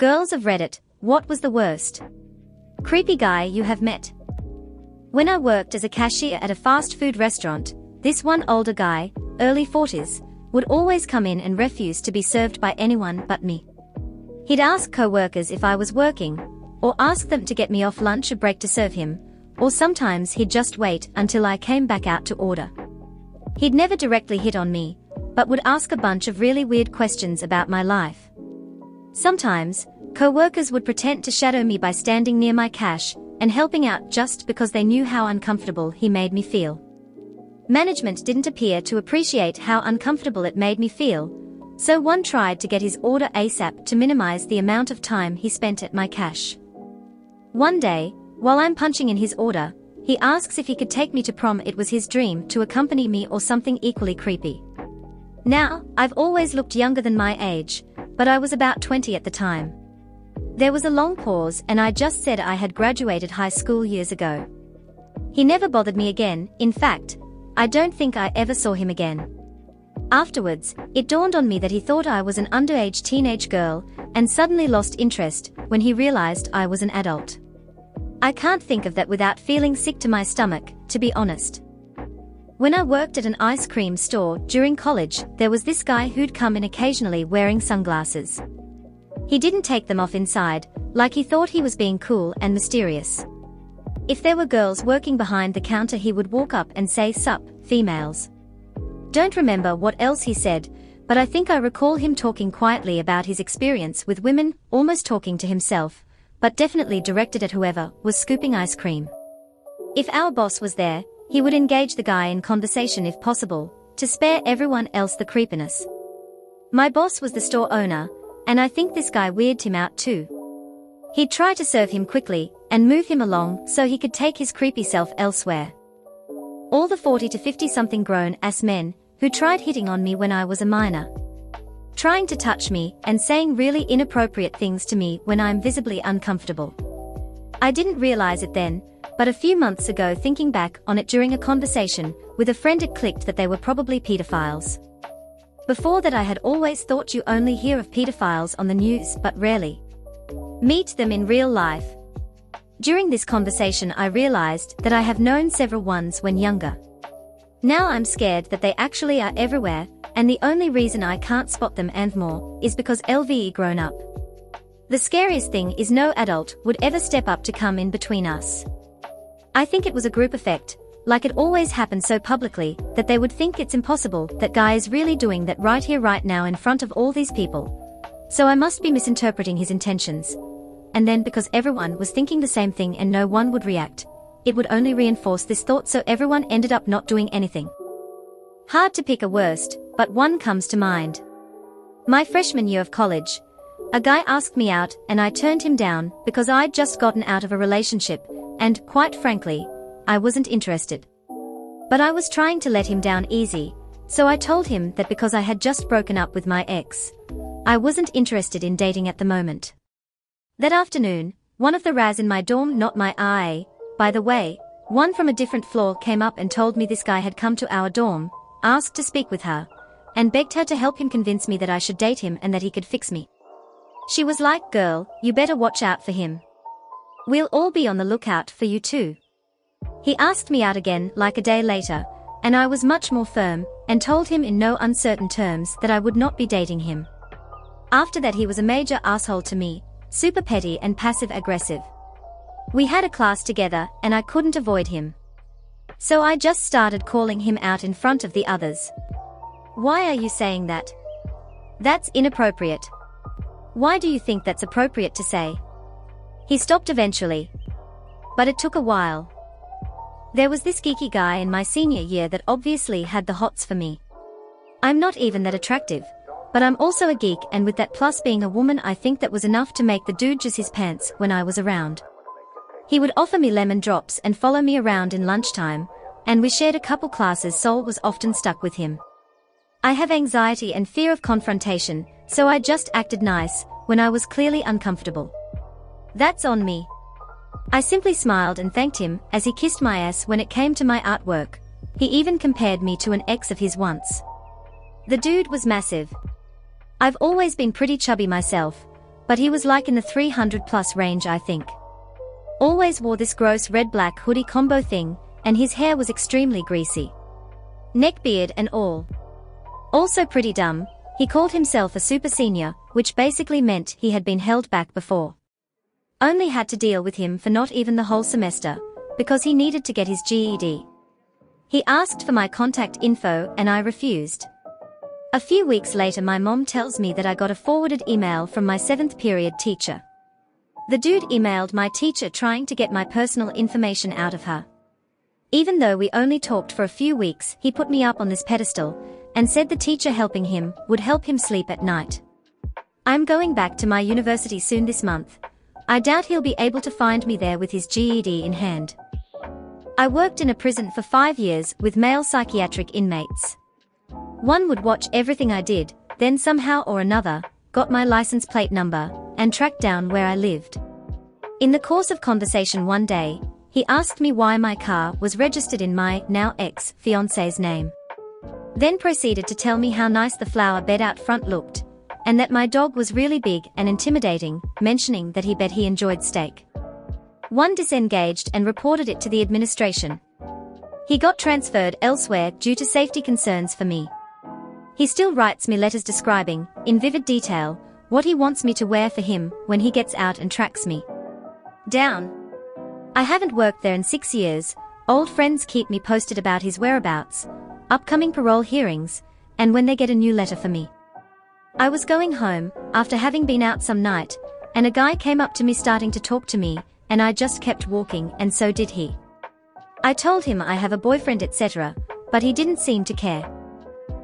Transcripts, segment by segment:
Girls of Reddit, what was the worst? Creepy guy you have met. When I worked as a cashier at a fast food restaurant, this one older guy, early 40s, would always come in and refuse to be served by anyone but me. He'd ask co-workers if I was working, or ask them to get me off lunch or break to serve him, or sometimes he'd just wait until I came back out to order. He'd never directly hit on me, but would ask a bunch of really weird questions about my life. Sometimes, co-workers would pretend to shadow me by standing near my cash and helping out just because they knew how uncomfortable he made me feel. Management didn't appear to appreciate how uncomfortable it made me feel, so one tried to get his order ASAP to minimize the amount of time he spent at my cash. One day, while I'm punching in his order, he asks if he could take me to prom it was his dream to accompany me or something equally creepy. Now, I've always looked younger than my age, but I was about 20 at the time. There was a long pause and I just said I had graduated high school years ago. He never bothered me again, in fact, I don't think I ever saw him again. Afterwards, it dawned on me that he thought I was an underage teenage girl and suddenly lost interest when he realized I was an adult. I can't think of that without feeling sick to my stomach, to be honest. When I worked at an ice cream store during college, there was this guy who'd come in occasionally wearing sunglasses. He didn't take them off inside, like he thought he was being cool and mysterious. If there were girls working behind the counter he would walk up and say sup, females. Don't remember what else he said, but I think I recall him talking quietly about his experience with women, almost talking to himself, but definitely directed at whoever was scooping ice cream. If our boss was there, he would engage the guy in conversation if possible, to spare everyone else the creepiness. My boss was the store owner, and I think this guy weirded him out too. He'd try to serve him quickly and move him along so he could take his creepy self elsewhere. All the 40 to 50 something grown ass men who tried hitting on me when I was a minor. Trying to touch me and saying really inappropriate things to me when I'm visibly uncomfortable. I didn't realize it then, but a few months ago thinking back on it during a conversation with a friend it clicked that they were probably pedophiles. Before that I had always thought you only hear of pedophiles on the news but rarely meet them in real life. During this conversation I realized that I have known several ones when younger. Now I'm scared that they actually are everywhere, and the only reason I can't spot them and more is because LVE grown up. The scariest thing is no adult would ever step up to come in between us. I think it was a group effect, like it always happens so publicly, that they would think it's impossible that guy is really doing that right here right now in front of all these people. So I must be misinterpreting his intentions. And then because everyone was thinking the same thing and no one would react, it would only reinforce this thought so everyone ended up not doing anything. Hard to pick a worst, but one comes to mind. My freshman year of college, a guy asked me out and I turned him down because I'd just gotten out of a relationship and, quite frankly, I wasn't interested. But I was trying to let him down easy, so I told him that because I had just broken up with my ex, I wasn't interested in dating at the moment. That afternoon, one of the RAs in my dorm, not my RA, by the way, one from a different floor came up and told me this guy had come to our dorm, asked to speak with her, and begged her to help him convince me that I should date him and that he could fix me. She was like, girl, you better watch out for him. We'll all be on the lookout for you too. He asked me out again like a day later, and I was much more firm, and told him in no uncertain terms that I would not be dating him. After that he was a major asshole to me, super petty and passive aggressive. We had a class together and I couldn't avoid him. So I just started calling him out in front of the others. Why are you saying that? That's inappropriate. Why do you think that's appropriate to say? He stopped eventually. But it took a while. There was this geeky guy in my senior year that obviously had the hots for me. I'm not even that attractive, but I'm also a geek and with that plus being a woman I think that was enough to make the dude just his pants when I was around. He would offer me lemon drops and follow me around in lunchtime, and we shared a couple classes Soul was often stuck with him. I have anxiety and fear of confrontation, so I just acted nice, when I was clearly uncomfortable. That's on me. I simply smiled and thanked him as he kissed my ass when it came to my artwork. He even compared me to an ex of his once. The dude was massive. I've always been pretty chubby myself, but he was like in the 300 plus range I think. Always wore this gross red-black hoodie combo thing, and his hair was extremely greasy. Neck beard and all. Also pretty dumb, he called himself a super senior, which basically meant he had been held back before. Only had to deal with him for not even the whole semester, because he needed to get his GED. He asked for my contact info and I refused. A few weeks later my mom tells me that I got a forwarded email from my 7th period teacher. The dude emailed my teacher trying to get my personal information out of her. Even though we only talked for a few weeks, he put me up on this pedestal and said the teacher helping him would help him sleep at night. I'm going back to my university soon this month. I doubt he'll be able to find me there with his GED in hand. I worked in a prison for five years with male psychiatric inmates. One would watch everything I did, then somehow or another, got my license plate number, and tracked down where I lived. In the course of conversation one day, he asked me why my car was registered in my now ex-fiance's name. Then proceeded to tell me how nice the flower bed out front looked, and that my dog was really big and intimidating, mentioning that he bet he enjoyed steak. One disengaged and reported it to the administration. He got transferred elsewhere due to safety concerns for me. He still writes me letters describing, in vivid detail, what he wants me to wear for him when he gets out and tracks me down. I haven't worked there in six years, old friends keep me posted about his whereabouts, upcoming parole hearings, and when they get a new letter for me. I was going home, after having been out some night, and a guy came up to me starting to talk to me, and I just kept walking and so did he. I told him I have a boyfriend etc., but he didn't seem to care.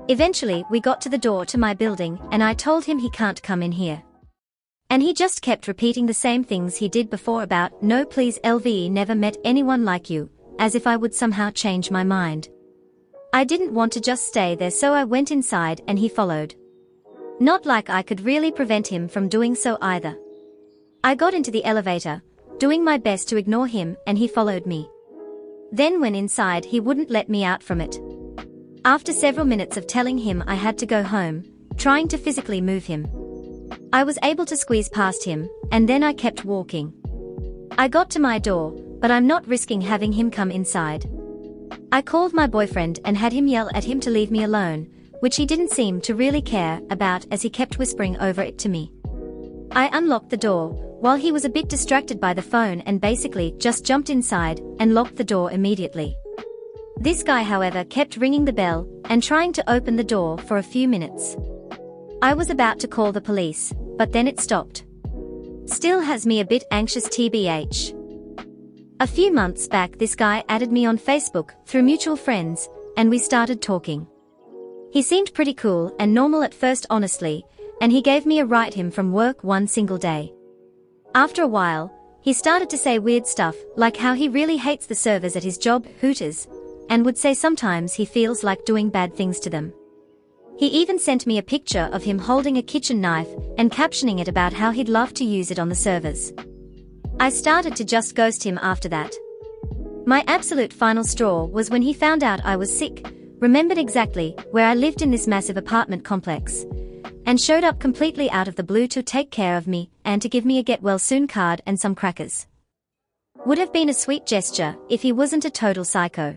Eventually, we got to the door to my building and I told him he can't come in here. And he just kept repeating the same things he did before about, no please LVE never met anyone like you, as if I would somehow change my mind. I didn't want to just stay there so I went inside and he followed. Not like I could really prevent him from doing so either. I got into the elevator, doing my best to ignore him and he followed me. Then when inside he wouldn't let me out from it. After several minutes of telling him I had to go home, trying to physically move him. I was able to squeeze past him, and then I kept walking. I got to my door, but I'm not risking having him come inside. I called my boyfriend and had him yell at him to leave me alone, which he didn't seem to really care about as he kept whispering over it to me. I unlocked the door, while he was a bit distracted by the phone and basically just jumped inside and locked the door immediately. This guy however kept ringing the bell and trying to open the door for a few minutes. I was about to call the police, but then it stopped. Still has me a bit anxious tbh. A few months back this guy added me on Facebook through mutual friends, and we started talking. He seemed pretty cool and normal at first honestly, and he gave me a ride him from work one single day. After a while, he started to say weird stuff, like how he really hates the servers at his job, Hooters, and would say sometimes he feels like doing bad things to them. He even sent me a picture of him holding a kitchen knife and captioning it about how he'd love to use it on the servers. I started to just ghost him after that. My absolute final straw was when he found out I was sick, remembered exactly where I lived in this massive apartment complex, and showed up completely out of the blue to take care of me and to give me a get well soon card and some crackers. Would have been a sweet gesture if he wasn't a total psycho.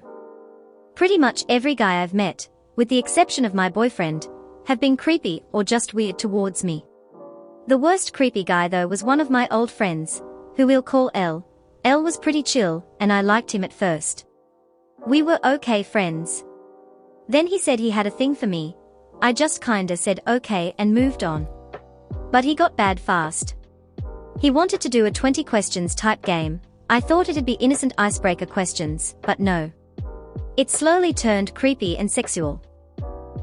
Pretty much every guy I've met, with the exception of my boyfriend, have been creepy or just weird towards me. The worst creepy guy though was one of my old friends, who we'll call L. L was pretty chill, and I liked him at first. We were okay friends. Then he said he had a thing for me. I just kinda said okay and moved on. But he got bad fast. He wanted to do a 20 questions type game. I thought it'd be innocent icebreaker questions, but no. It slowly turned creepy and sexual.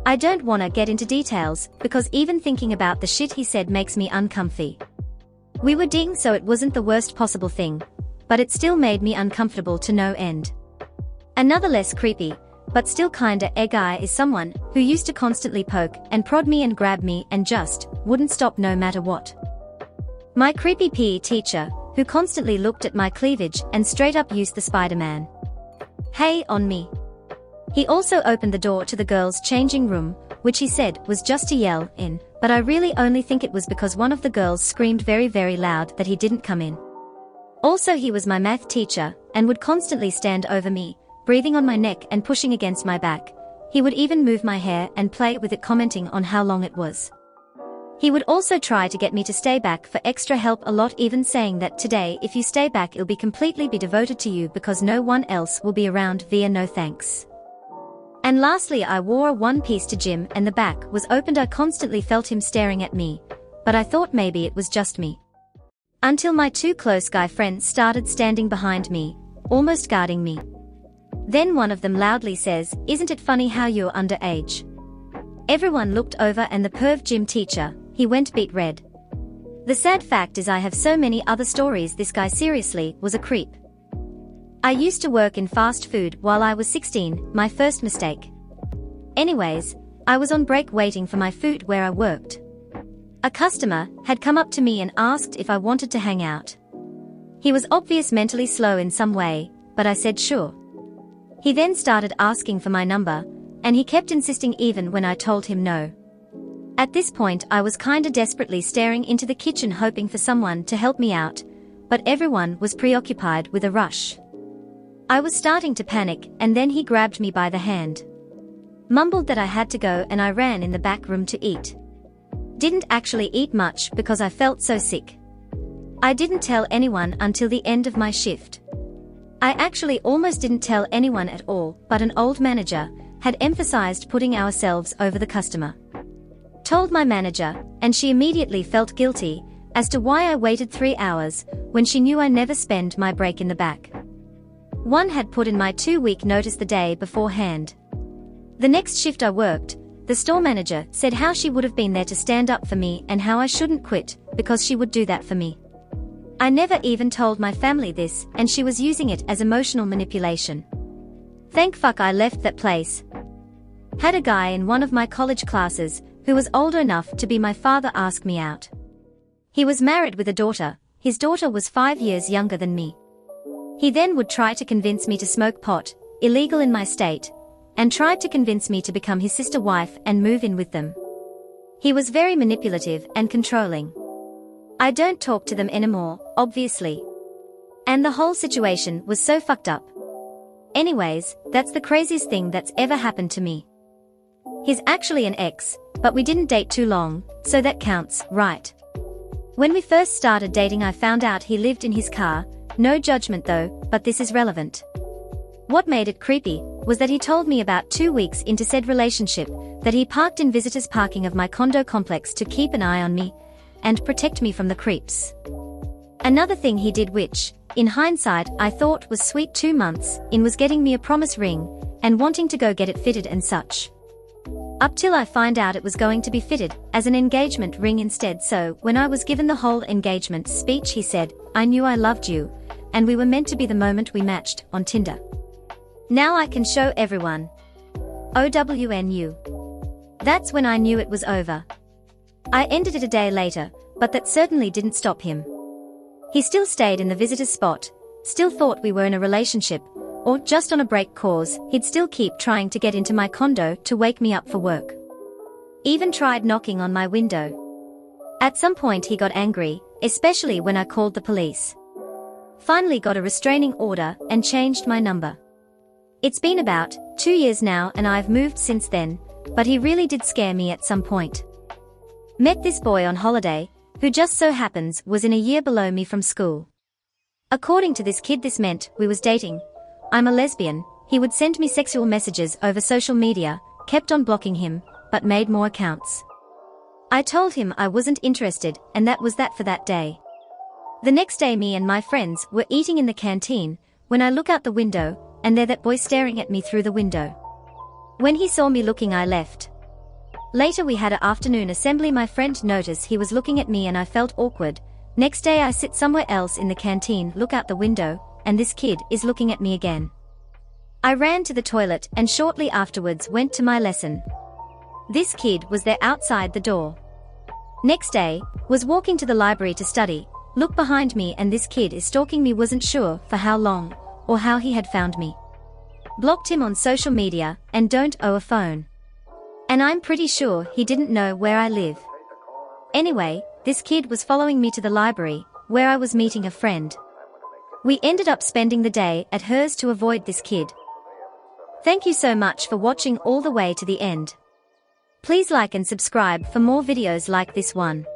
I don't wanna get into details, because even thinking about the shit he said makes me uncomfy. We were ding so it wasn't the worst possible thing, but it still made me uncomfortable to no end. Another less creepy, but still kinda a guy is someone who used to constantly poke and prod me and grab me and just wouldn't stop no matter what. My creepy PE teacher, who constantly looked at my cleavage and straight up used the Spider-Man. Hey on me. He also opened the door to the girls' changing room, which he said was just to yell in, but I really only think it was because one of the girls screamed very very loud that he didn't come in. Also he was my math teacher, and would constantly stand over me, breathing on my neck and pushing against my back. He would even move my hair and play with it commenting on how long it was. He would also try to get me to stay back for extra help a lot even saying that today if you stay back it'll be completely be devoted to you because no one else will be around via no thanks. And lastly I wore a one piece to gym and the back was opened I constantly felt him staring at me, but I thought maybe it was just me. Until my two close guy friends started standing behind me, almost guarding me. Then one of them loudly says, isn't it funny how you're underage? Everyone looked over and the perv gym teacher, he went beet red. The sad fact is I have so many other stories this guy seriously was a creep. I used to work in fast food while I was 16, my first mistake. Anyways, I was on break waiting for my food where I worked. A customer had come up to me and asked if I wanted to hang out. He was obvious mentally slow in some way, but I said sure. He then started asking for my number, and he kept insisting even when I told him no. At this point I was kinda desperately staring into the kitchen hoping for someone to help me out, but everyone was preoccupied with a rush. I was starting to panic and then he grabbed me by the hand. Mumbled that I had to go and I ran in the back room to eat. Didn't actually eat much because I felt so sick. I didn't tell anyone until the end of my shift. I actually almost didn't tell anyone at all, but an old manager had emphasized putting ourselves over the customer. Told my manager, and she immediately felt guilty as to why I waited three hours when she knew I never spend my break in the back. One had put in my two week notice the day beforehand. The next shift I worked, the store manager said how she would have been there to stand up for me and how I shouldn't quit because she would do that for me. I never even told my family this and she was using it as emotional manipulation. Thank fuck I left that place. Had a guy in one of my college classes who was older enough to be my father ask me out. He was married with a daughter, his daughter was five years younger than me. He then would try to convince me to smoke pot, illegal in my state, and tried to convince me to become his sister wife and move in with them. He was very manipulative and controlling. I don't talk to them anymore, obviously. And the whole situation was so fucked up. Anyways, that's the craziest thing that's ever happened to me. He's actually an ex, but we didn't date too long, so that counts, right? When we first started dating I found out he lived in his car, no judgment though, but this is relevant. What made it creepy was that he told me about two weeks into said relationship that he parked in visitors parking of my condo complex to keep an eye on me and protect me from the creeps. Another thing he did which, in hindsight, I thought was sweet two months in was getting me a promise ring and wanting to go get it fitted and such. Up till I find out it was going to be fitted as an engagement ring instead so when I was given the whole engagement speech he said, I knew I loved you, and we were meant to be the moment we matched on Tinder. Now I can show everyone. OWNU. That's when I knew it was over. I ended it a day later, but that certainly didn't stop him. He still stayed in the visitor's spot, still thought we were in a relationship, or just on a break cause, he'd still keep trying to get into my condo to wake me up for work. Even tried knocking on my window. At some point he got angry, especially when I called the police. Finally got a restraining order and changed my number. It's been about two years now and I've moved since then, but he really did scare me at some point. Met this boy on holiday, who just so happens was in a year below me from school. According to this kid this meant we was dating, I'm a lesbian, he would send me sexual messages over social media, kept on blocking him, but made more accounts. I told him I wasn't interested and that was that for that day. The next day me and my friends were eating in the canteen, when I look out the window, and there that boy staring at me through the window. When he saw me looking I left. Later we had a afternoon assembly my friend noticed he was looking at me and I felt awkward, next day I sit somewhere else in the canteen look out the window, and this kid is looking at me again. I ran to the toilet and shortly afterwards went to my lesson. This kid was there outside the door. Next day, was walking to the library to study, look behind me and this kid is stalking me wasn't sure for how long, or how he had found me. Blocked him on social media, and don't owe a phone. And I'm pretty sure he didn't know where I live. Anyway, this kid was following me to the library, where I was meeting a friend. We ended up spending the day at hers to avoid this kid. Thank you so much for watching all the way to the end. Please like and subscribe for more videos like this one.